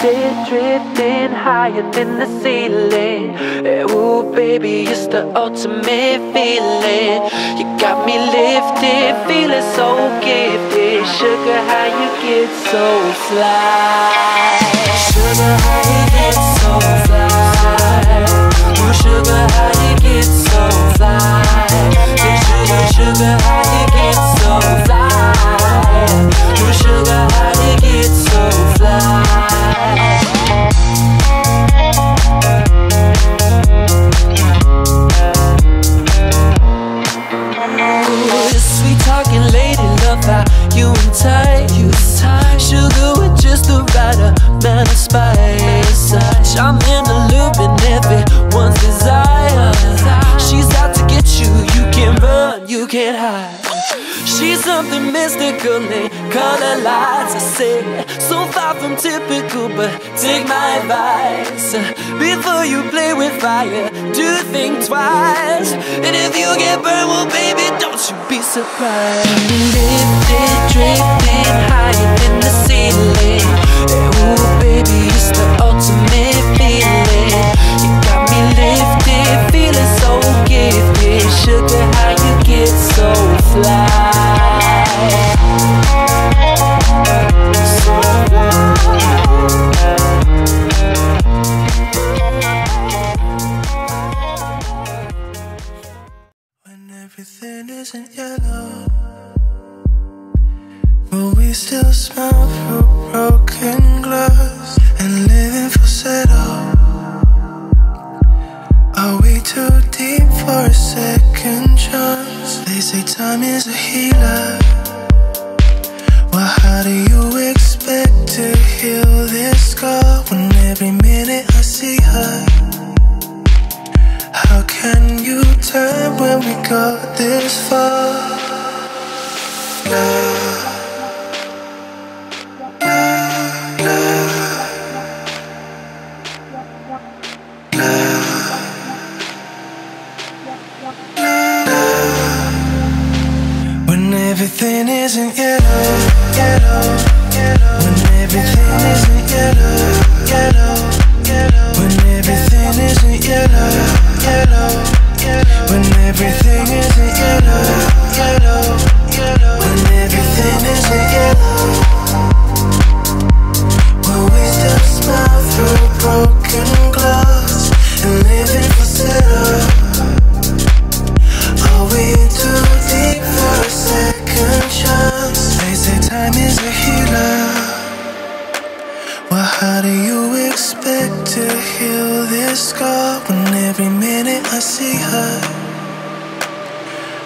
drifting, drifting higher than the ceiling. Eh, ooh, baby, it's the ultimate feeling. You got me lifted, feeling so gifted. Sugar, how you get so fly? Sugar, how you get so fly? tight, use tight. Sugar with just the right amount of spice. I'm in the loop and everyone's desire. She's out to get you, you can't run, you can't hide something mystical in color lights. I say, so far from typical, but take my advice. Before you play with fire, do think twice. And if you get burned, well, baby, don't you be surprised. Lifted, drifting higher than the ceiling. We still smile through broken glass and living falsetto? Are we too deep for a second chance? They say time is a healer. Well, how do you expect to heal scar when every minute I see her? How can you turn when we got this far? Love. isn't yellow, yellow, yellow. When everything isn't yellow. see her.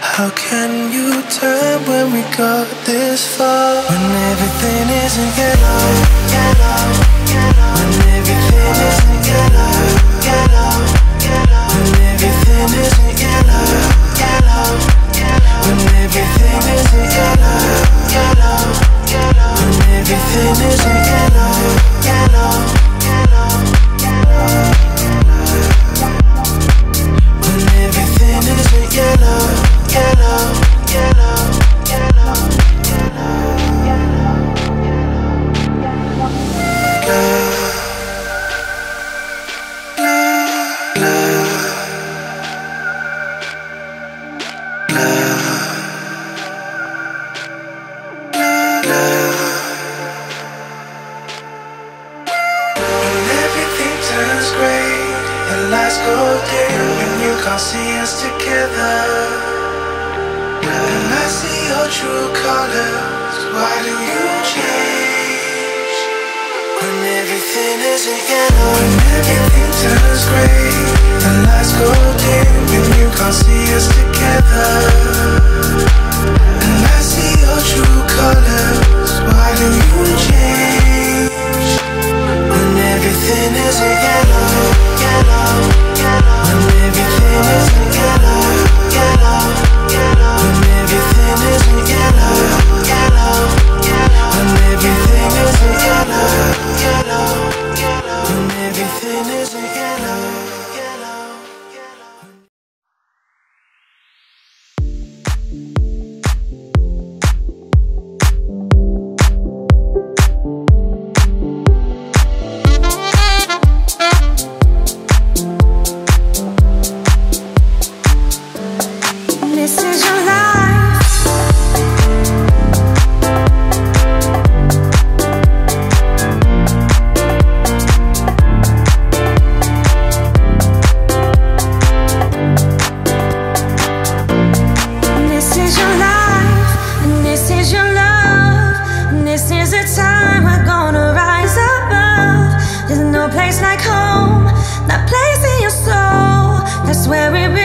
How can you turn when we got this far? When everything isn't yellow, yellow, yellow. When everything isn't yellow, yellow, yellow. When everything isn't yellow, yellow, yellow. When everything isn't hands together. When I see your true colors, why do you change? When everything isn't yellow, when everything turns gray, the lights go dim and you can't see us together. When I see your true colors. Isn't yellow, place like home, that place in your soul. That's where we begun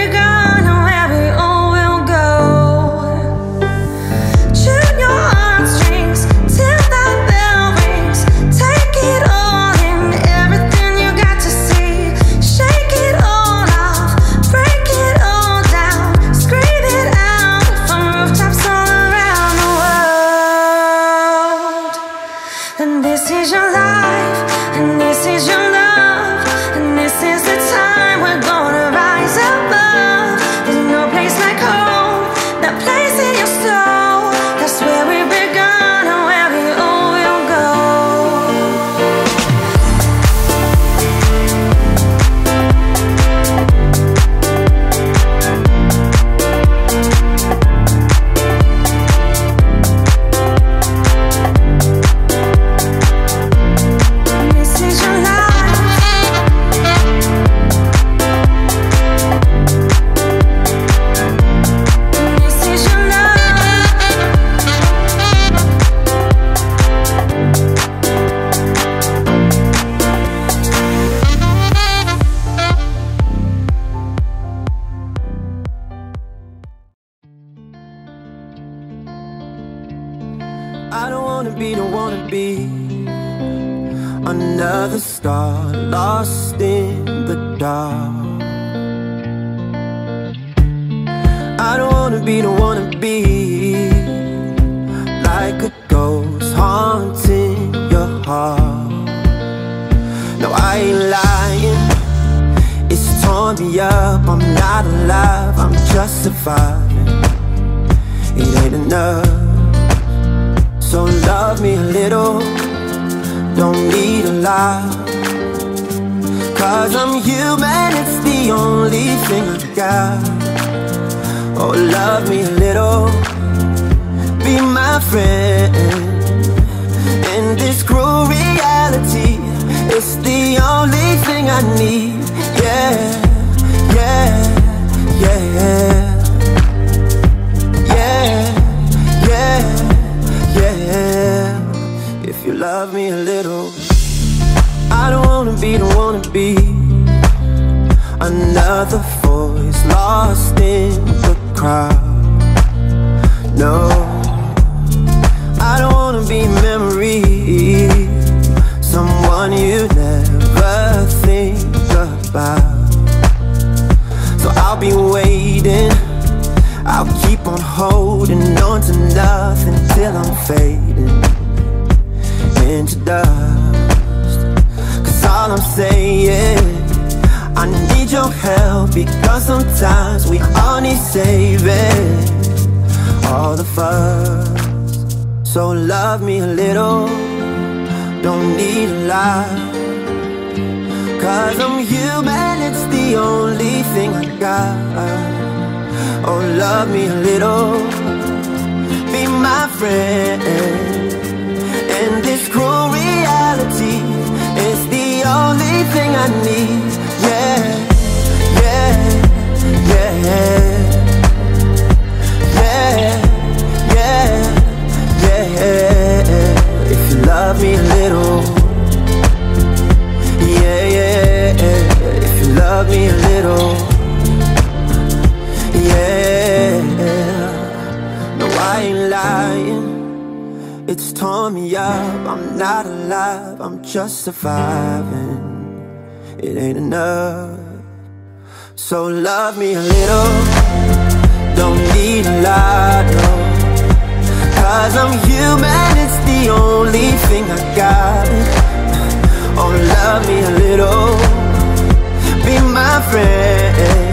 wanna be, don't wanna be another star lost in the dark. I don't wanna be, don't wanna be like a ghost haunting your heart. No, I ain't lying. It's torn me up. I'm not alive. I'm just surviving. It ain't enough. So love me a little, don't need a lot. Cause I'm human, it's the only thing I got. Oh, love me a little, be my friend. In this cruel reality, it's the only thing I need. Yeah, yeah, yeah. Love me a little, I don't wanna be, don't wanna be another voice lost in the crowd. No, I don't wanna be a memory, someone you never think about. So I'll be waiting. I'll keep on holding on to nothing till I'm fading into dust. Cause all I'm saying, I need your help because sometimes we all need saving. All the fuss. So love me a little, don't need a lot. Cause I'm human, it's the only thing I got. Oh, love me a little, It's torn me up, I'm not alive, I'm just surviving. It ain't enough. So love me a little, don't need a lot, no. Cause I'm human, it's the only thing I got. Oh, love me a little, be my friend